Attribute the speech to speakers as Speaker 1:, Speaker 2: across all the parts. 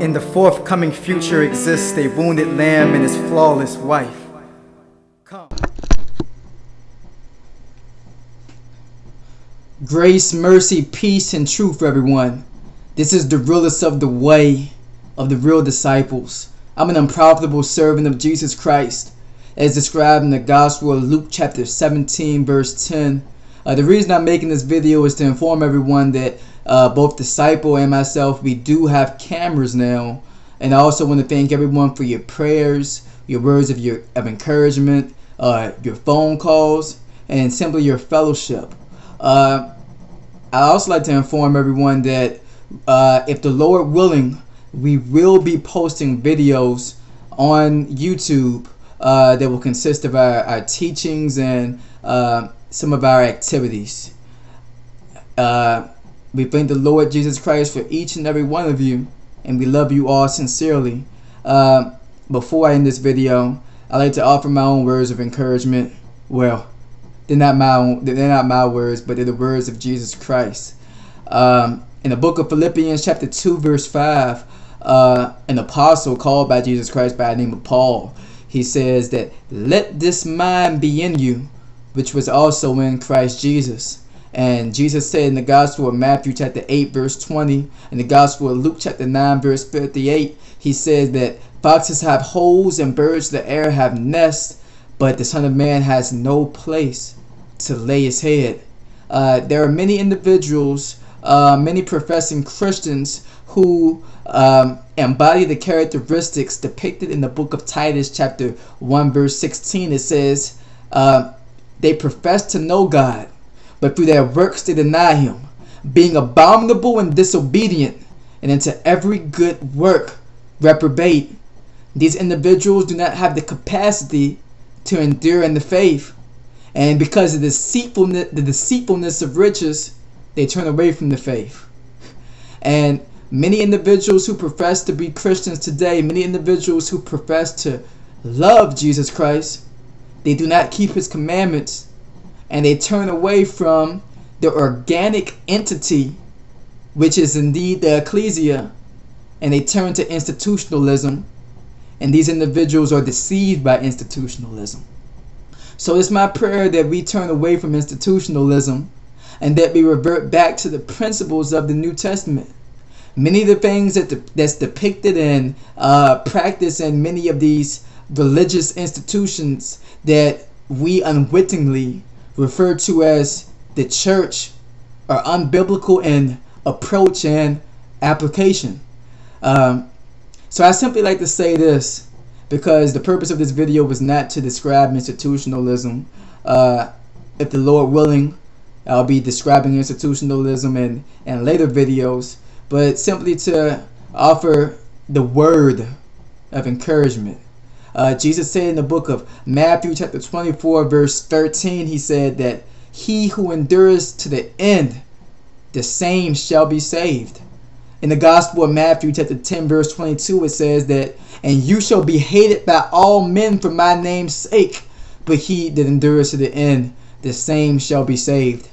Speaker 1: In the forthcoming future exists a wounded lamb and his flawless wife. Come.
Speaker 2: Grace, mercy, peace, and truth, everyone. This is the Realist of the way of the real disciples. I'm an unprofitable servant of Jesus Christ, as described in the Gospel of Luke, chapter 17, verse 10. Uh, the reason I'm making this video is to inform everyone that uh, both Dyscyple and myself, we do have cameras now. And I also want to thank everyone for your prayers, your words of your of encouragement, uh, your phone calls, and simply your fellowship. Uh, I also like to inform everyone that uh, if the Lord willing, we will be posting videos on YouTube uh, that will consist of our, our teachings and uh, some of our activities. Uh, we thank the Lord Jesus Christ for each and every one of you, and we love you all sincerely. Uh, before I end this video, I'd like to offer my own words of encouragement. Well, they're not my own, they're not my words, but they're the words of Jesus Christ. Um, in the book of Philippians, chapter 2, verse 5, uh, an apostle called by Jesus Christ by the name of Paul, he says that, Let this mind be in you, which was also in Christ Jesus. And Jesus said in the Gospel of Matthew chapter 8 verse 20, in the Gospel of Luke chapter 9 verse 58, he says that foxes have holes and birds of the air have nests, but the Son of Man has no place to lay his head. Uh, there are many individuals, uh, many professing Christians who um, embody the characteristics depicted in the book of Titus chapter 1 verse 16. It says, uh, they profess to know God, but through their works they deny him, being abominable and disobedient, and into every good work reprobate. These individuals do not have the capacity to endure in the faith, and because of the deceitfulness, the deceitfulness of riches, they turn away from the faith. And many individuals who profess to be Christians today, many individuals who profess to love Jesus Christ, they do not keep his commandments and they turn away from the organic entity, which is indeed the ecclesia, and they turn to institutionalism. And these individuals are deceived by institutionalism. So it's my prayer that we turn away from institutionalism and that we revert back to the principles of the New Testament. Many of the things that that's depicted in uh, practice in many of these religious institutions that we unwittingly refer to as the church are unbiblical in approach and application. Um, so I simply like to say this because the purpose of this video was not to describe institutionalism. Uh, if the Lord willing, I'll be describing institutionalism in, in later videos, but simply to offer the word of encouragement. Uh, Jesus said in the book of Matthew, chapter 24, verse 13, he said that he who endures to the end, the same shall be saved. In the Gospel of Matthew, chapter 10, verse 22, it says that, And you shall be hated by all men for my name's sake, but he that endures to the end, the same shall be saved.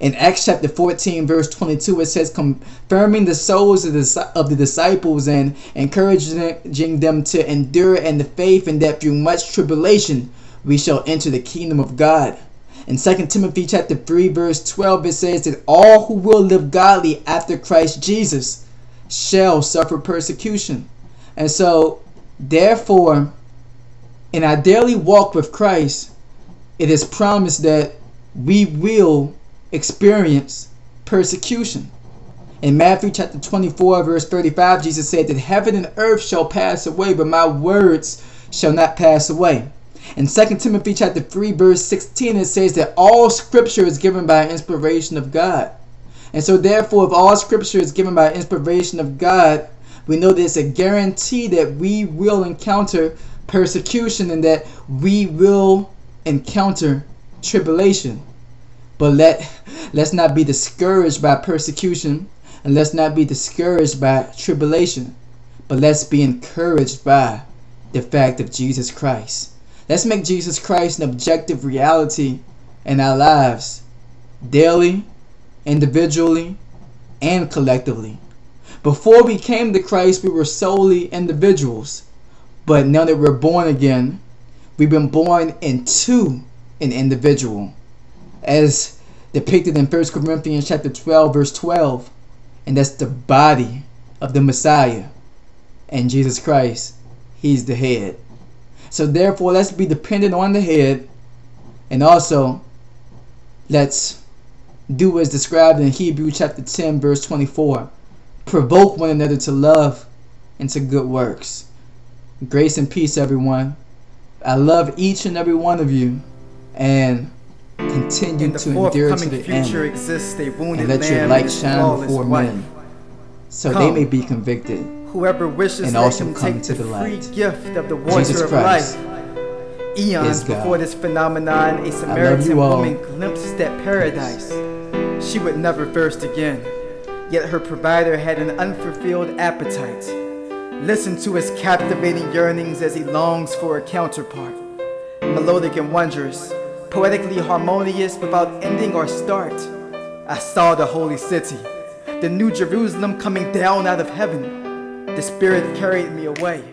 Speaker 2: In Acts chapter 14, verse 22, it says, confirming the souls of the, of the disciples and encouraging them to endure in the faith, and that through much tribulation we shall enter the kingdom of God. In 2 Timothy chapter 3, verse 12, it says that all who will live godly after Christ Jesus shall suffer persecution. And so, therefore, in our daily walk with Christ, it is promised that we will experience persecution. In Matthew chapter 24, verse 35, Jesus said that heaven and earth shall pass away, but my words shall not pass away. In 2 Timothy chapter 3, verse 16, it says that all scripture is given by inspiration of God. And so therefore, if all scripture is given by inspiration of God, we know there's a guarantee that we will encounter persecution and that we will encounter tribulation. But let let's not be discouraged by persecution, and let's not be discouraged by tribulation, but let's be encouraged by the fact of Jesus Christ. Let's make Jesus Christ an objective reality in our lives, daily, individually, and collectively. Before we came to Christ, we were solely individuals. But now that we're born again, we've been born into an individual. As depicted in 1 Corinthians chapter 12, verse 12. And that's the body of the Messiah. And Jesus Christ, He's the head. So therefore, let's be dependent on the head. And also, let's do as described in Hebrews chapter 10, verse 24. Provoke one another to love and to good works. Grace and peace, everyone. I love each and every one of you. And continue to endure to the end. Exists a and let your light shine before men, so come. they may be convicted.
Speaker 1: Whoever wishes and also come to the, the free gift of the water Jesus of life. Eons before this phenomenon, a Samaritan woman glimpsed at paradise. She would never thirst again. Yet her provider had an unfulfilled appetite. Listen to his captivating yearnings as he longs for a counterpart. Melodic and wondrous, poetically harmonious without ending or start. I saw the holy city, the new Jerusalem coming down out of heaven. The Spirit carried me away.